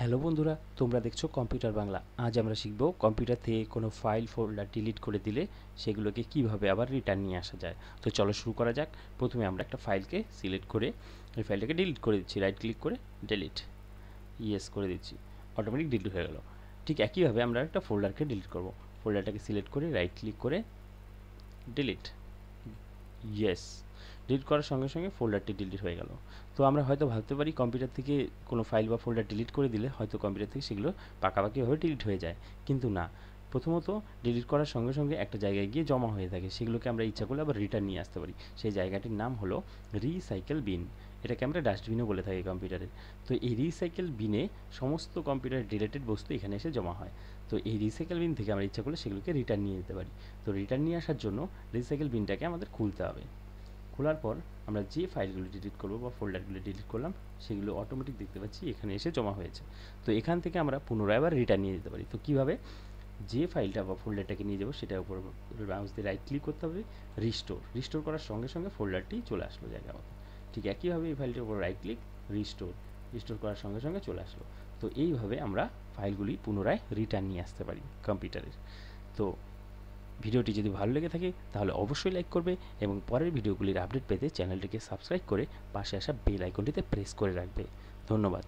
Hello বন্ধুরা, তোমরা দেখছ কম্পিউটার বাংলা। আজ আমরা শিখব কম্পিউটার থেকে কোনো ফাইল, ফোল্ডার ডিলিট করে দিলে সেগুলোকে কীভাবে আবার রিটার্ন নিয়ে আসা যায়। তো চলো শুরু করা যাক। প্রথমে আমরা একটা ফাইলকে সিলেক্ট করে, এই ফাইলটাকে ডিলিট করে দিচ্ছি। রাইট ক্লিক করে ডিলিট ইয়েস করে দিচ্ছি। অটোমেটিক ডিলিট হয়ে গেল। ঠিক একইভাবে আমরা একটা ফোল্ডারকে ডিলিট করব। ফোল্ডারটাকে সিলেক্ট করে রাইট ক্লিক করে ডিলিট ইয়েস ডিলিট করার সঙ্গে সঙ্গে ফোল্ডারটি ডিলিট হয়ে গেল। তো আমরা হয়তো ভাবতে পারি কম্পিউটার থেকে কোনো ফাইল বা ফোল্ডার ডিলিট করে দিলে হয়তো কম্পিউটার থেকে সেগুলো পাকাপাকিভাবে ডিলিট হয়ে যায়। কিন্তু না, প্রথমত ডিলিট করার সঙ্গে সঙ্গে একটা জায়গায় গিয়ে জমা হয়ে থাকে। সেগুলোকে আমরা ইচ্ছা করলে আবার রিটার্ন নিয়ে আসতে পারি। সেই জায়গাটির নাম হলো রিসাইকেল বিন এটাকে আমরা ডাস্টবিনও বলে থাকি কম্পিউটারে তো এই রিসাইকেল বিনে সমস্ত কম্পিউটার রিলেটেড বস্তু এখানে এসে জমা হয়। তো এই রিসাইকেল বিন থেকে আমরা ইচ্ছা করলে সেগুলোকে রিটার্ন নিয়ে যেতে পারি। তো রিটার্ন নিয়ে আসার জন্য রিসাইকেল বিনটাকে আমাদের খুলতে হবে। খোলার পর আমরা যে ফাইলগুলো ডিলিট করব বা ফোল্ডারগুলো ডিলিট করলাম, সেগুলো অটোমেটিক দেখতে পাচ্ছি, এখানে এসে জমা হয়েছে। তো এখান থেকে আমরা পুনরায় আবার রিটার্ন নিয়ে যেতে পারি। তো কীভাবে? যে ফাইলটা বা ফোল্ডারটাকে নিয়ে যাব, সেটার উপর মাউস দিয়ে রাইট ক্লিক করতে হবে রিস্টোর রিস্টোর করার সঙ্গে সঙ্গে ফোল্ডারটি চলে আসলো জায়গা মতো। ঠিক একইভাবে এই ফাইলটির উপর রাইট ক্লিক রিস্টোর রিস্টোর করার সঙ্গে সঙ্গে চলে আসলো। তো এইভাবে আমরা ফাইলগুলি পুনরায় রিটার্ন নিয়ে আসতে পারি কম্পিউটারের তো ভিডিওটি যদি ভালো লেগে থাকে, তাহলে অবশ্যই লাইক করবে এবং পরের ভিডিওগুলির আপডেট পেতে চ্যানেলটিকে সাবস্ক্রাইব করে পাশে আসা বেল আইকনটিতে প্রেস করে রাখবে। ধন্যবাদ।